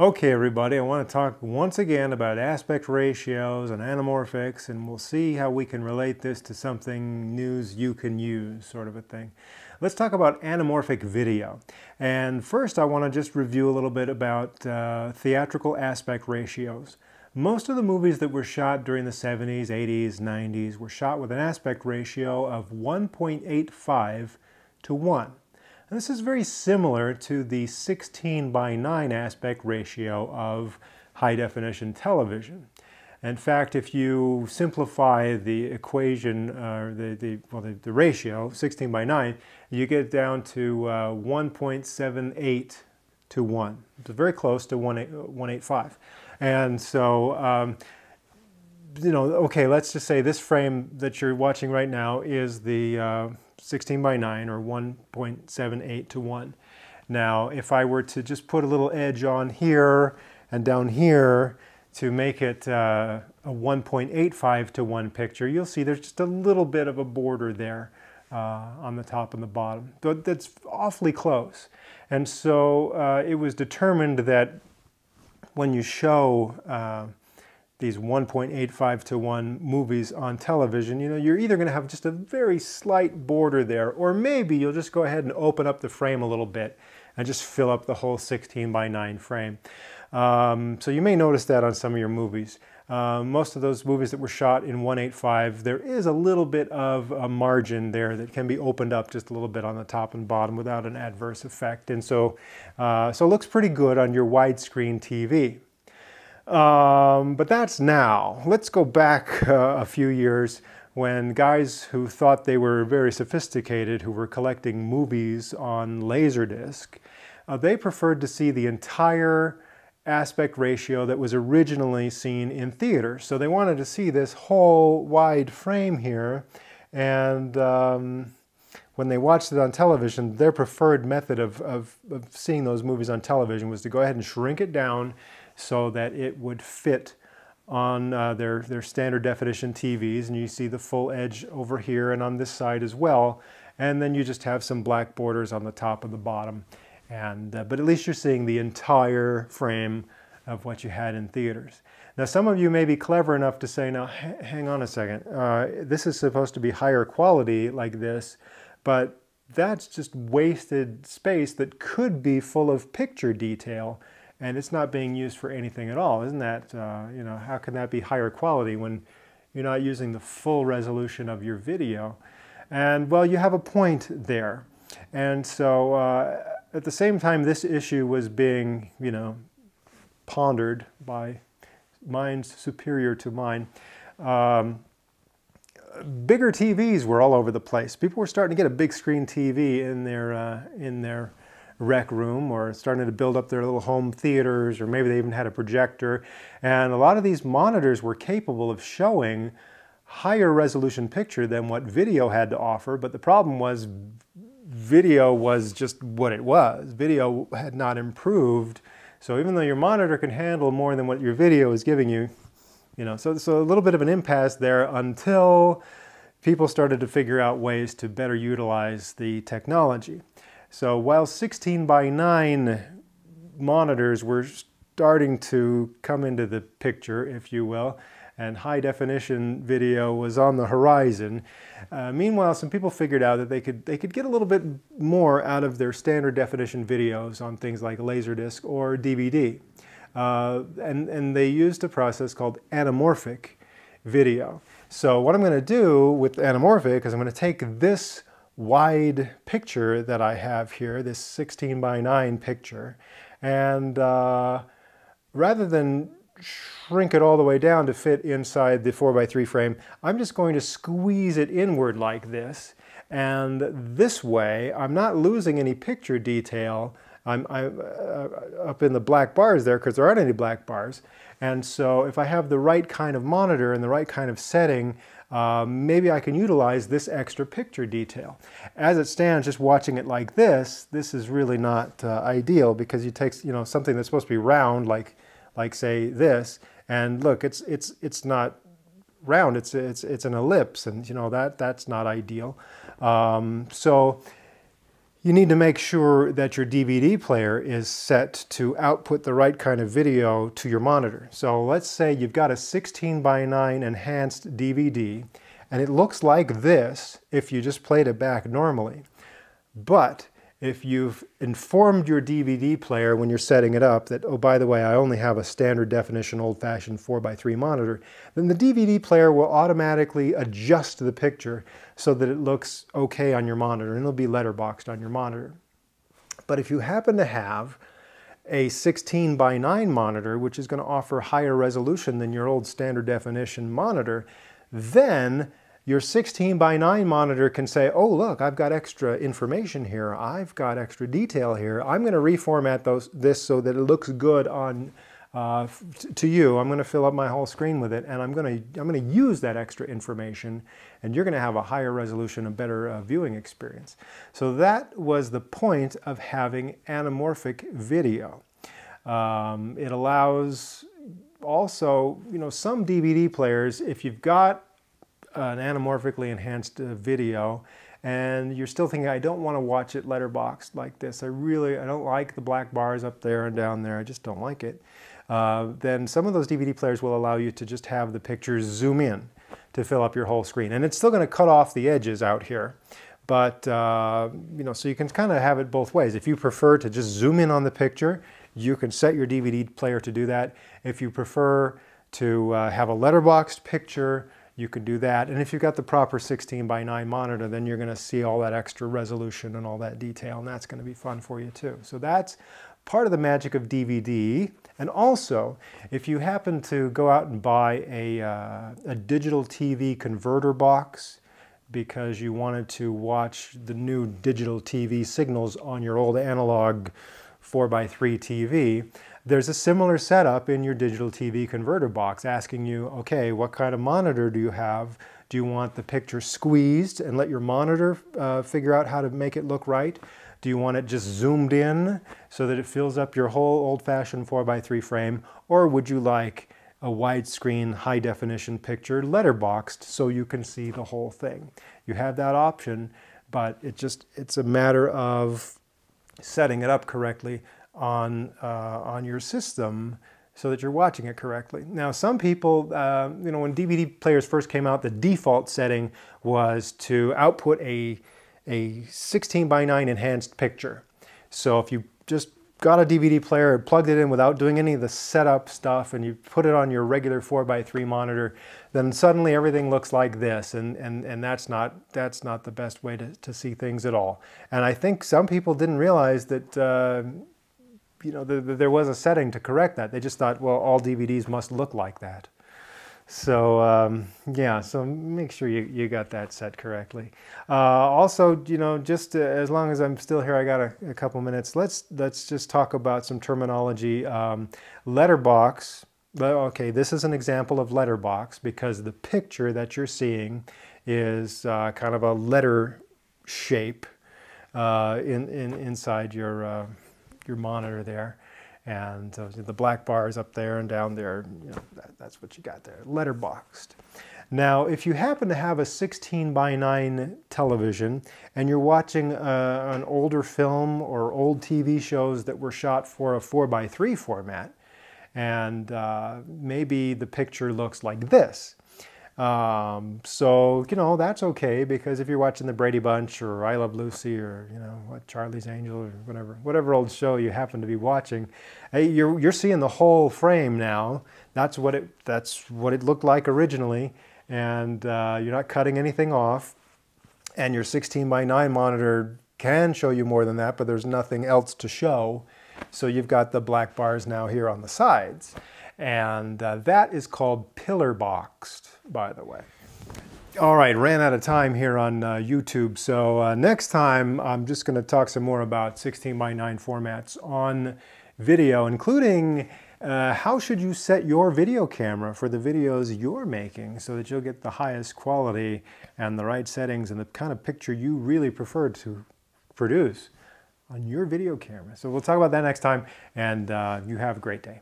Okay everybody, I want to talk once again about aspect ratios and anamorphics and we'll see how we can relate this to something news you can use sort of a thing. Let's talk about anamorphic video. And first I want to just review a little bit about uh, theatrical aspect ratios. Most of the movies that were shot during the 70s, 80s, 90s were shot with an aspect ratio of 1.85 to 1. This is very similar to the 16 by 9 aspect ratio of high definition television. In fact, if you simplify the equation, uh, the, the, well, the, the, ratio, 16 by 9, you get down to uh, 1.78 to 1. It's very close to 185. And so, um, you know, okay, let's just say this frame that you're watching right now is the uh, 16 by 9 or 1.78 to 1. Now, if I were to just put a little edge on here and down here to make it uh, a 1.85 to 1 picture, you'll see there's just a little bit of a border there uh, on the top and the bottom. That's awfully close. And so uh, it was determined that when you show uh, these 1.85 to 1 movies on television, you know, you're either going to have just a very slight border there, or maybe you'll just go ahead and open up the frame a little bit and just fill up the whole 16 by 9 frame. Um, so you may notice that on some of your movies. Uh, most of those movies that were shot in 185, there is a little bit of a margin there that can be opened up just a little bit on the top and bottom without an adverse effect. And so, uh, so it looks pretty good on your widescreen TV. Um, but that's now. Let's go back uh, a few years when guys who thought they were very sophisticated, who were collecting movies on Laserdisc, uh, they preferred to see the entire aspect ratio that was originally seen in theater. So they wanted to see this whole wide frame here. And um, when they watched it on television, their preferred method of, of, of seeing those movies on television was to go ahead and shrink it down so that it would fit on uh, their, their standard definition TVs and you see the full edge over here and on this side as well. And then you just have some black borders on the top and the bottom. And uh, but at least you're seeing the entire frame of what you had in theaters. Now some of you may be clever enough to say now hang on a second. Uh, this is supposed to be higher quality like this but that's just wasted space that could be full of picture detail and it's not being used for anything at all. Isn't that, uh, you know, how can that be higher quality when you're not using the full resolution of your video? And well, you have a point there. And so uh, at the same time this issue was being, you know, pondered by minds superior to mine, um, bigger TVs were all over the place. People were starting to get a big screen TV in their, uh, in their rec room or starting to build up their little home theaters or maybe they even had a projector. And a lot of these monitors were capable of showing higher resolution picture than what video had to offer. But the problem was video was just what it was. Video had not improved. So even though your monitor can handle more than what your video is giving you, you know, so, so a little bit of an impasse there until people started to figure out ways to better utilize the technology. So while 16 by 9 monitors were starting to come into the picture, if you will, and high definition video was on the horizon. Uh, meanwhile, some people figured out that they could, they could get a little bit more out of their standard definition videos on things like Laserdisc or DVD. Uh, and, and they used a process called anamorphic video. So what I'm going to do with anamorphic is I'm going to take this wide picture that I have here, this 16 by 9 picture. And uh, rather than shrink it all the way down to fit inside the 4 by 3 frame, I'm just going to squeeze it inward like this. And this way, I'm not losing any picture detail. I'm, I'm uh, up in the black bars there because there aren't any black bars. And so if I have the right kind of monitor and the right kind of setting, uh, maybe I can utilize this extra picture detail. As it stands, just watching it like this, this is really not uh, ideal because you take you know something that's supposed to be round, like like say this, and look, it's it's it's not round. It's it's it's an ellipse, and you know that that's not ideal. Um, so You need to make sure that your DVD player is set to output the right kind of video to your monitor. So let's say you've got a 16 by 9 enhanced DVD and it looks like this if you just played it back normally. But if you've informed your DVD player when you're setting it up that, oh, by the way, I only have a standard definition old-fashioned 4x3 monitor, then the DVD player will automatically adjust the picture so that it looks okay on your monitor, and it'll be letterboxed on your monitor. But if you happen to have a 16 by 9 monitor, which is going to offer higher resolution than your old standard definition monitor, then your 16 by 9 monitor can say, oh look, I've got extra information here, I've got extra detail here, I'm going to reformat those, this so that it looks good on uh, to you. I'm going to fill up my whole screen with it and I'm going to, I'm going to use that extra information and you're going to have a higher resolution, a better uh, viewing experience. So that was the point of having anamorphic video. Um, it allows also, you know, some DVD players, if you've got an anamorphically enhanced uh, video and you're still thinking, I don't want to watch it letterboxed like this. I really, I don't like the black bars up there and down there. I just don't like it. Uh, then some of those DVD players will allow you to just have the pictures zoom in to fill up your whole screen. And it's still going to cut off the edges out here. But, uh, you know, so you can kind of have it both ways. If you prefer to just zoom in on the picture, you can set your DVD player to do that. If you prefer to uh, have a letterboxed picture, you could do that. And if you've got the proper 16 by 9 monitor, then you're going to see all that extra resolution and all that detail, and that's going to be fun for you too. So that's part of the magic of DVD. And also, if you happen to go out and buy a, uh, a digital TV converter box because you wanted to watch the new digital TV signals on your old analog 4x3 TV, there's a similar setup in your digital TV converter box asking you, okay, what kind of monitor do you have? Do you want the picture squeezed and let your monitor uh, figure out how to make it look right? Do you want it just zoomed in so that it fills up your whole old-fashioned 4x3 frame? Or would you like a widescreen high definition picture letterboxed so you can see the whole thing? You have that option, but it just it's a matter of setting it up correctly on, uh, on your system so that you're watching it correctly. Now, some people, uh, you know, when DVD players first came out, the default setting was to output a, a 16 by 9 enhanced picture. So if you just got a DVD player and plugged it in without doing any of the setup stuff and you put it on your regular 4x3 monitor, then suddenly everything looks like this and, and, and that's, not, that's not the best way to, to see things at all. And I think some people didn't realize that uh, you know, the, the, there was a setting to correct that. They just thought, well, all DVDs must look like that. So um, yeah, so make sure you, you got that set correctly. Uh, also, you know, just uh, as long as I'm still here, I got a, a, couple minutes. Let's let's just talk about some terminology. Um, letterbox. Okay, this is an example of letterbox because the picture that you're seeing is uh, kind of a letter shape uh, in, in inside your uh, your monitor there. And uh, the black bars up there and down there, you know, that, that's what you got there, letterboxed. Now, if you happen to have a 16 by 9 television and you're watching uh, an older film or old TV shows that were shot for a 4 by 3 format, and uh, maybe the picture looks like this, um, so, you know, that's okay because if you're watching the Brady Bunch or I Love Lucy or, you know, what Charlie's Angel or whatever, whatever old show you happen to be watching, hey, you're, you're seeing the whole frame now. That's what it, that's what it looked like originally. And uh, you're not cutting anything off. And your 16 by 9 monitor can show you more than that, but there's nothing else to show. So you've got the black bars now here on the sides. And uh, that is called pillar boxed, by the way. All right, ran out of time here on uh, YouTube. So uh, next time, I'm just going to talk some more about 16 by 9 formats on video, including uh, how should you set your video camera for the videos you're making so that you'll get the highest quality and the right settings and the kind of picture you really prefer to produce on your video camera. So we'll talk about that next time, and uh, you have a great day.